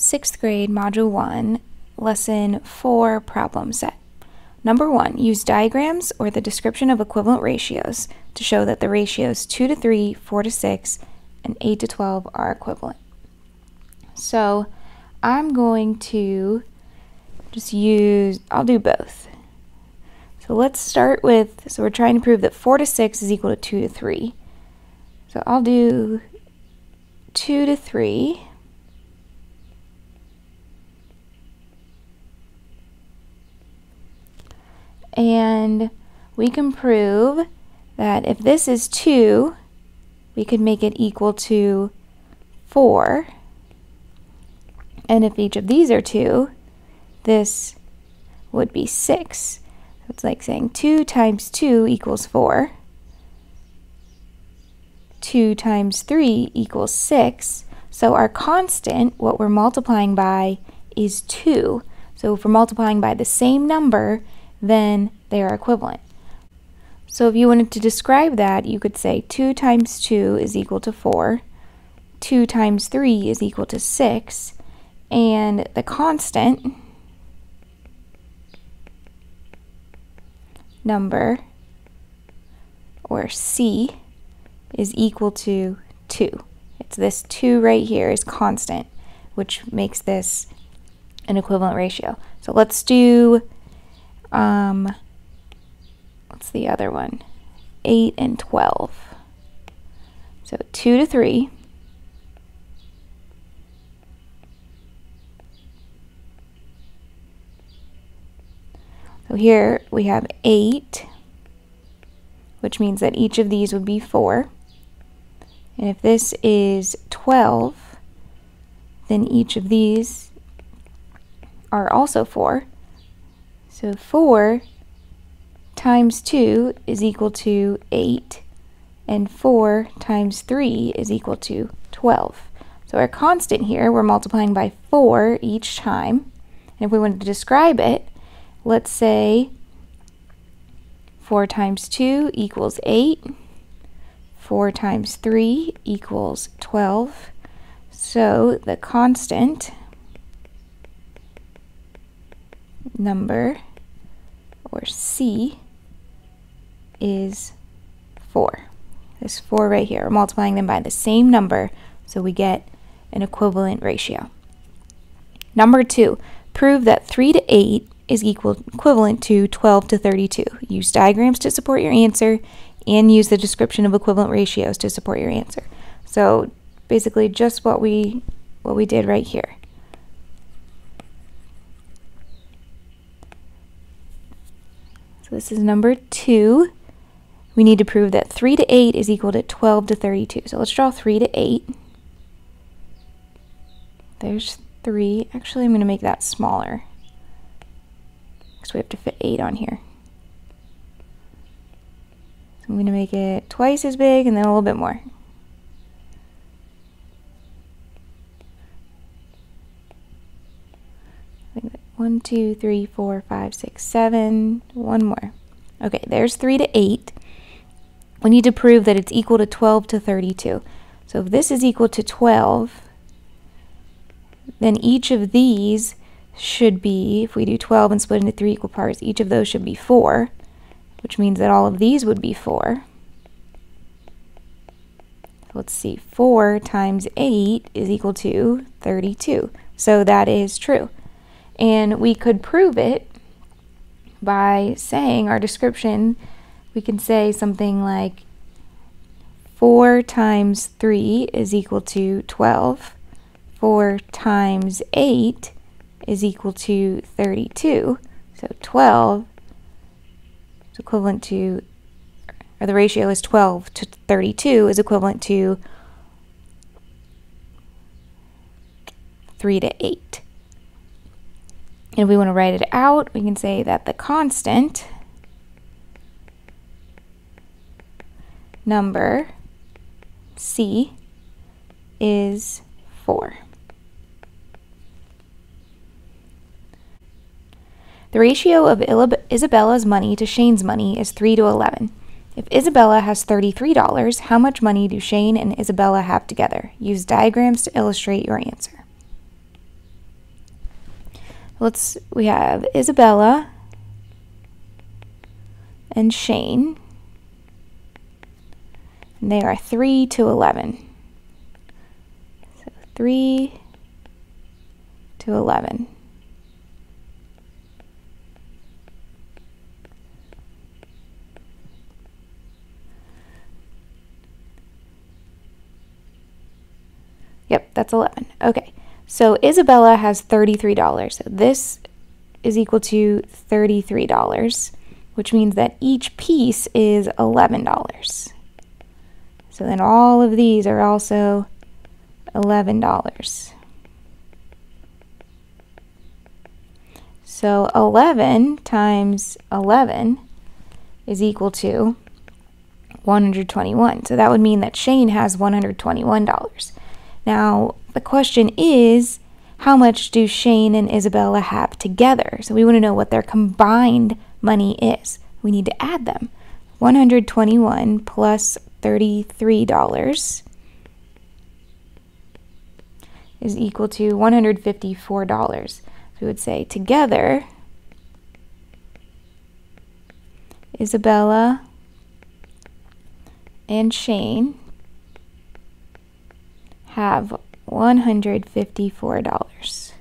sixth grade, module one, lesson four problem set. Number one, use diagrams or the description of equivalent ratios to show that the ratios 2 to 3, 4 to 6, and 8 to 12 are equivalent. So I'm going to just use, I'll do both. So let's start with, so we're trying to prove that 4 to 6 is equal to 2 to 3. So I'll do 2 to 3. And we can prove that if this is 2, we could make it equal to 4. And if each of these are 2, this would be 6. it's like saying 2 times 2 equals 4. 2 times 3 equals 6. So our constant, what we're multiplying by, is 2. So if we're multiplying by the same number, then they are equivalent. So if you wanted to describe that, you could say 2 times 2 is equal to 4, 2 times 3 is equal to 6, and the constant number, or C, is equal to 2. It's this 2 right here is constant, which makes this an equivalent ratio. So let's do um, what's the other one? 8 and 12. So 2 to 3. So here we have 8, which means that each of these would be 4. And if this is 12, then each of these are also 4. So 4 times 2 is equal to 8, and 4 times 3 is equal to 12. So our constant here, we're multiplying by 4 each time. And if we wanted to describe it, let's say 4 times 2 equals 8. 4 times 3 equals 12. So the constant number or C is 4. This 4 right here. We're multiplying them by the same number so we get an equivalent ratio. Number 2, prove that 3 to 8 is equal equivalent to 12 to 32. Use diagrams to support your answer and use the description of equivalent ratios to support your answer. So basically just what we what we did right here. So this is number two. We need to prove that 3 to 8 is equal to 12 to 32. So let's draw 3 to 8. There's 3. Actually, I'm going to make that smaller. Because we have to fit 8 on here. So I'm going to make it twice as big and then a little bit more. One, two, three, four, five, six, seven. One more. Okay, there's 3 to 8. We need to prove that it's equal to 12 to 32. So if this is equal to 12, then each of these should be, if we do 12 and split into three equal parts, each of those should be 4, which means that all of these would be 4. Let's see, 4 times 8 is equal to 32. So that is true. And we could prove it by saying our description. We can say something like 4 times 3 is equal to 12. 4 times 8 is equal to 32. So 12 is equivalent to, or the ratio is 12 to 32 is equivalent to 3 to 8. And if we want to write it out, we can say that the constant number C is 4. The ratio of Isabella's money to Shane's money is 3 to 11. If Isabella has $33, how much money do Shane and Isabella have together? Use diagrams to illustrate your answer. Let's we have Isabella and Shane. And they are 3 to 11. So 3 to 11. Yep, that's 11. Okay. So Isabella has $33. So this is equal to $33, which means that each piece is $11. So then all of these are also $11. So 11 times 11 is equal to 121. So that would mean that Shane has $121. Now, the question is how much do Shane and Isabella have together? So we want to know what their combined money is. We need to add them. 121 plus $33 is equal to $154. So we would say together, Isabella and Shane have $154.